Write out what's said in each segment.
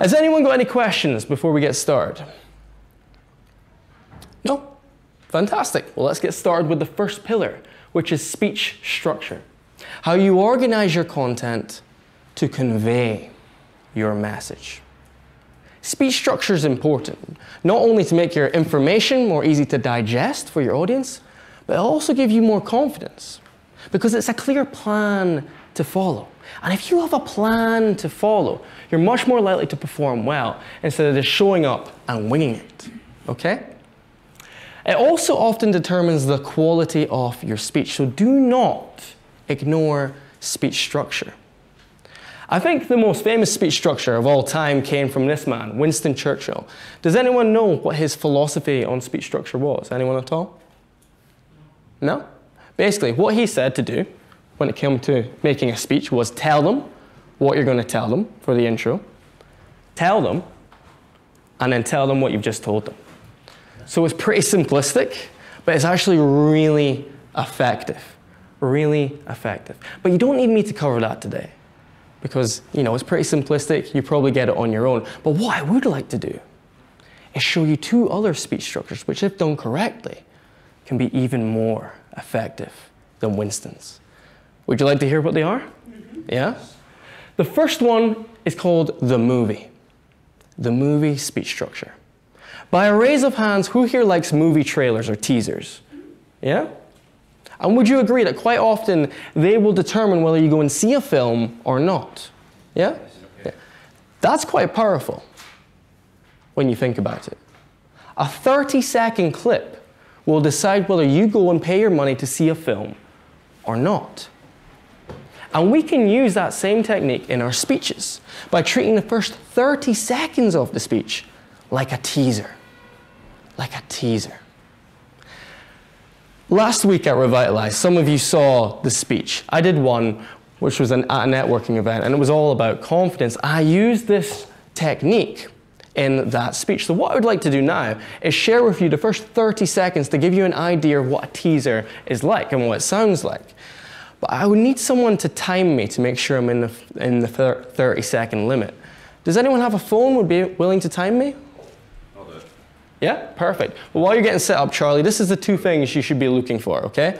Has anyone got any questions before we get started? No? Fantastic. Well, let's get started with the first pillar, which is speech structure. How you organize your content to convey your message. Speech structure is important, not only to make your information more easy to digest for your audience, but it'll also give you more confidence because it's a clear plan to follow. And if you have a plan to follow, you're much more likely to perform well instead of just showing up and winging it. Okay? It also often determines the quality of your speech, so do not ignore speech structure. I think the most famous speech structure of all time came from this man, Winston Churchill. Does anyone know what his philosophy on speech structure was? Anyone at all? No? Basically, what he said to do when it came to making a speech was tell them what you're going to tell them for the intro, tell them, and then tell them what you've just told them. So it's pretty simplistic, but it's actually really effective. Really effective. But you don't need me to cover that today because, you know, it's pretty simplistic. You probably get it on your own. But what I would like to do is show you two other speech structures which, if done correctly, can be even more effective than Winston's. Would you like to hear what they are? Mm-hmm. Yeah? The first one is called the movie. The movie speech structure. By a raise of hands, who here likes movie trailers or teasers? Yeah? And would you agree that quite often they will determine whether you go and see a film or not? Yeah? yeah. That's quite powerful when you think about it. A 30 second clip will decide whether you go and pay your money to see a film or not. And we can use that same technique in our speeches by treating the first 30 seconds of the speech like a teaser. Like a teaser. Last week at Revitalize, some of you saw the speech. I did one which was an, a networking event, and it was all about confidence. I used this technique in that speech. So, what I would like to do now is share with you the first 30 seconds to give you an idea of what a teaser is like and what it sounds like. But I would need someone to time me to make sure I'm in the, in the 30 second limit. Does anyone have a phone would be willing to time me? Yeah, perfect. Well, while you're getting set up, Charlie, this is the two things you should be looking for, okay?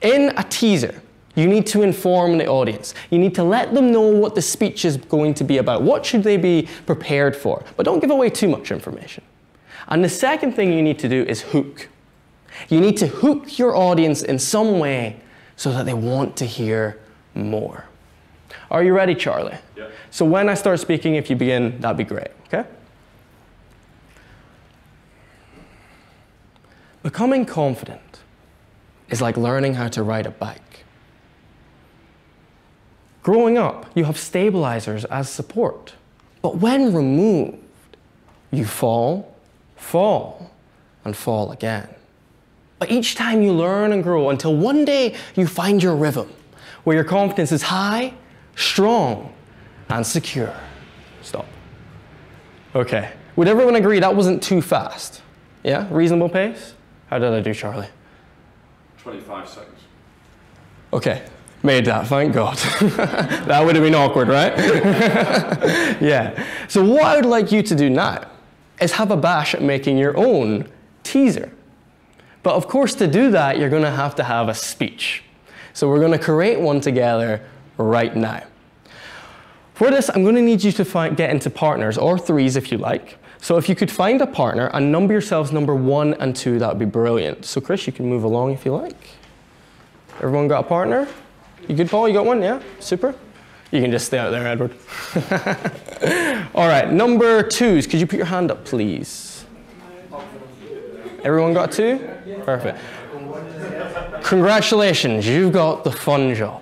In a teaser, you need to inform the audience. You need to let them know what the speech is going to be about. What should they be prepared for? But don't give away too much information. And the second thing you need to do is hook. You need to hook your audience in some way so that they want to hear more. Are you ready, Charlie? Yeah. So when I start speaking, if you begin, that'd be great, okay? Becoming confident is like learning how to ride a bike. Growing up, you have stabilizers as support. But when removed, you fall, fall, and fall again. But each time you learn and grow until one day you find your rhythm, where your confidence is high, strong, and secure. Stop. Okay. Would everyone agree that wasn't too fast? Yeah? Reasonable pace? How did I do, Charlie? 25 seconds. Okay, made that, thank God. that would have been awkward, right? yeah. So, what I would like you to do now is have a bash at making your own teaser. But of course, to do that, you're going to have to have a speech. So, we're going to create one together right now. For this, I'm going to need you to find, get into partners, or threes if you like. So if you could find a partner and number yourselves number one and two, that would be brilliant. So Chris, you can move along if you like. Everyone got a partner? You good, Paul? You got one? Yeah? Super? You can just stay out there, Edward. All right, number twos. Could you put your hand up, please? Everyone got two? Perfect. Congratulations, you've got the fun job.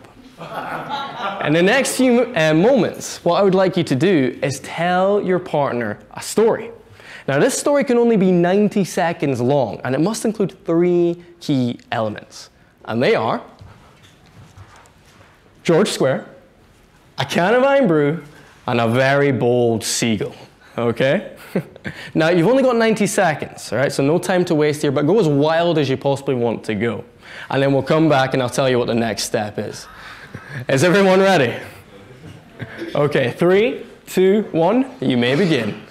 In the next few uh, moments, what I would like you to do is tell your partner a story. Now, this story can only be 90 seconds long, and it must include three key elements. And they are George Square, a can of Irn-Bru, and a very bold seagull. Okay? now, you've only got 90 seconds, all right? So, no time to waste here, but go as wild as you possibly want to go. And then we'll come back and I'll tell you what the next step is. Is everyone ready? Okay, three, two, one, you may begin.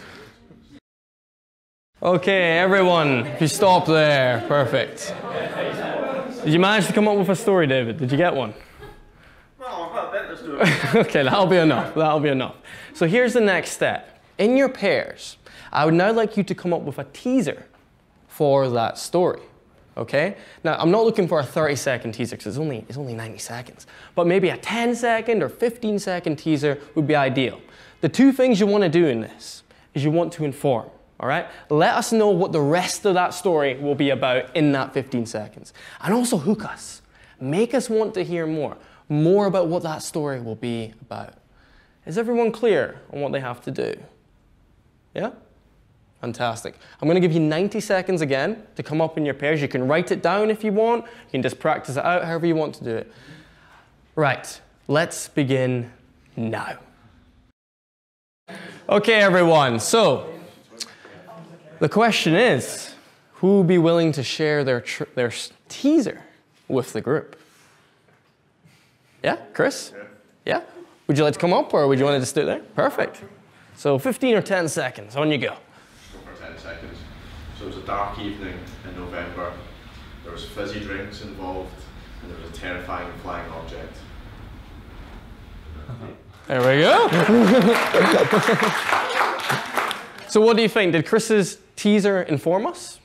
Okay, everyone, if you stop there, perfect. Did you manage to come up with a story, David? Did you get one? Well, I've got a bit to do. okay, that'll be enough. That'll be enough. So here's the next step. In your pairs, I would now like you to come up with a teaser for that story. Okay? Now, I'm not looking for a 30 second teaser because it's only, it's only 90 seconds. But maybe a 10 second or 15 second teaser would be ideal. The two things you want to do in this is you want to inform. All right? Let us know what the rest of that story will be about in that 15 seconds. And also hook us. Make us want to hear more. More about what that story will be about. Is everyone clear on what they have to do? Yeah? Fantastic. I'm going to give you 90 seconds again to come up in your pairs. You can write it down if you want. You can just practice it out however you want to do it. Right, let's begin now. Okay, everyone. So, the question is who will be willing to share their, their teaser with the group? Yeah, Chris? Yeah? Would you like to come up or would you want to just do it there? Perfect. So 15 or 10 seconds, on you go. for 10 seconds. So it was a dark evening in November. There was fizzy drinks involved, and there was a terrifying flying object. There we go. so, what do you think? Did Chris's teaser inform us?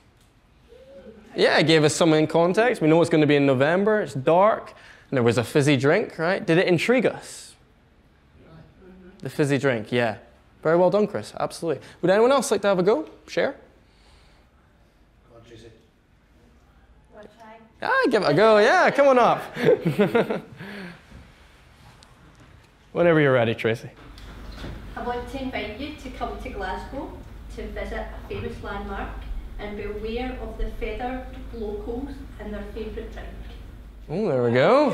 Yeah, it gave us some in context. We know it's going to be in November, it's dark, and there was a fizzy drink, right? Did it intrigue us? The fizzy drink, yeah. Very well done, Chris. Absolutely. Would anyone else like to have a go? Share? Yeah, give it a go. Yeah, come on up. Whenever you're ready, Tracy. I want to invite you to come to Glasgow to visit a famous landmark and be aware of the feathered locals and their favourite drink. Oh, there we go.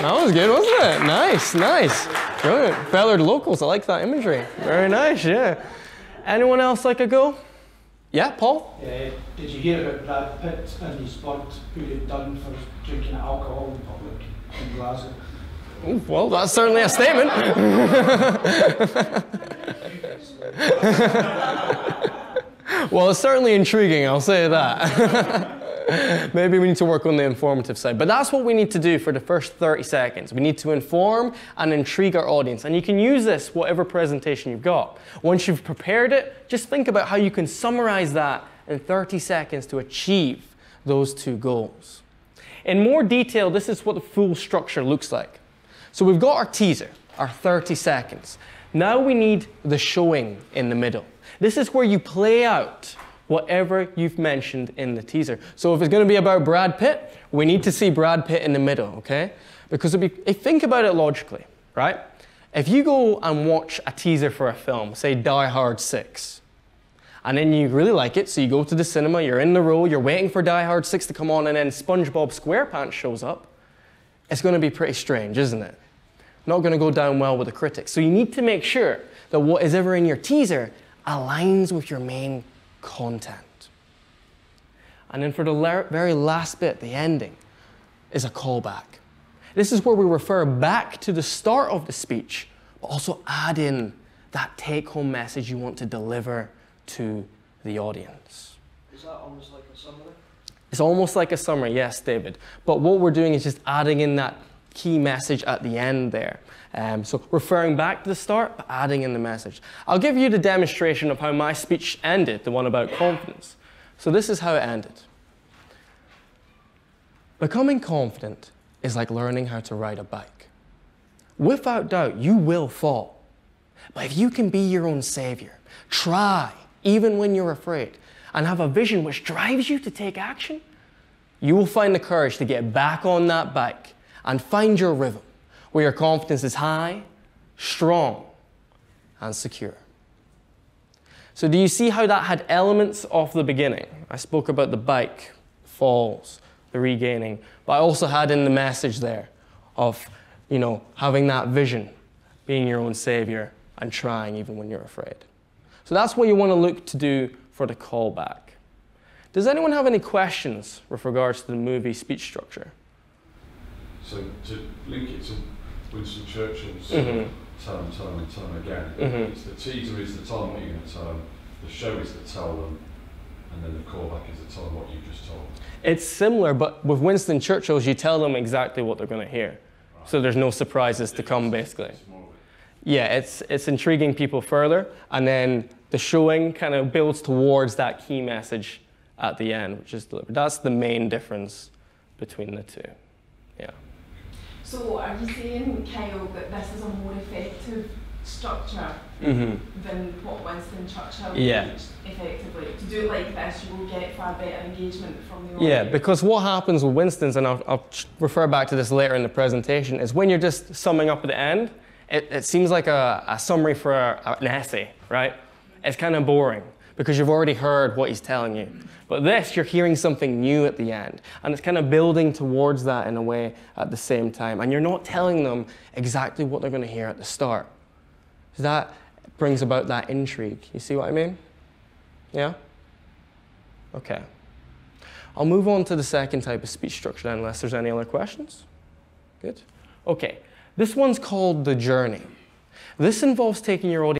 That was good, wasn't it? Nice, nice. Brilliant. Feathered locals. I like that imagery. Very nice, yeah. Anyone else like a go? Yeah, Paul? Uh, did you hear about Brad Pitt and his spot who he'd done for drinking alcohol in public in Glasgow? Ooh, well, that's certainly a statement. well, it's certainly intriguing, I'll say that. Maybe we need to work on the informative side. But that's what we need to do for the first 30 seconds. We need to inform and intrigue our audience. And you can use this whatever presentation you've got. Once you've prepared it, just think about how you can summarize that in 30 seconds to achieve those two goals. In more detail, this is what the full structure looks like. So we've got our teaser, our 30 seconds. Now we need the showing in the middle. This is where you play out whatever you've mentioned in the teaser. So if it's going to be about Brad Pitt, we need to see Brad Pitt in the middle, okay? Because be, if think about it logically, right? If you go and watch a teaser for a film, say Die Hard 6, and then you really like it, so you go to the cinema, you're in the row, you're waiting for Die Hard 6 to come on, and then SpongeBob SquarePants shows up, it's going to be pretty strange, isn't it? Not going to go down well with the critics. So you need to make sure that what is ever in your teaser aligns with your main content. And then for the la- very last bit, the ending, is a callback. This is where we refer back to the start of the speech, but also add in that take home message you want to deliver to the audience. Is that almost like a summary? It's almost like a summary, yes, David. But what we're doing is just adding in that key message at the end there. Um, so referring back to the start, but adding in the message. I'll give you the demonstration of how my speech ended, the one about confidence. So this is how it ended. Becoming confident is like learning how to ride a bike. Without doubt, you will fall. But if you can be your own savior, try, even when you're afraid, and have a vision which drives you to take action, you will find the courage to get back on that bike and find your rhythm where your confidence is high, strong, and secure. So, do you see how that had elements of the beginning? I spoke about the bike, falls, the regaining, but I also had in the message there of, you know, having that vision, being your own savior, and trying even when you're afraid. So that's what you want to look to do for the callback. Does anyone have any questions with regards to the movie speech structure? So to link it to Winston Churchill's Mhm. tell them time and time again. Mhm. It's the teaser is the time what you're going to tell them, the show is to tell them, and then the callback is to tell them what you just told them. It's similar, but with Winston Churchill's, you tell them exactly what they're going to hear. So there's no surprises to come, basically. It's more of a- Yeah, it's, it's intriguing people further, and then the showing kind of builds towards that key message at the end, which is delivered. That's the main difference between the two. Yeah. So are you saying, Kyle, that this is a more effective structure Mm-hmm. than what Winston Churchill Yeah. effectively? To do it like this, you will get far better engagement from the audience. Yeah, because what happens with Winston's, and I'll, I'll refer back to this later in the presentation, is when you're just summing up at the end, it, it seems like a, a summary for a, an essay, right? It's kind of boring because you've already heard what he's telling you. But this, you're hearing something new at the end, and it's kind of building towards that in a way at the same time. And you're not telling them exactly what they're going to hear at the start. So that brings about that intrigue. You see what I mean? Yeah? Okay. I'll move on to the second type of speech structure then, unless there's any other questions. Good. Okay. This one's called the journey. This involves taking your audience.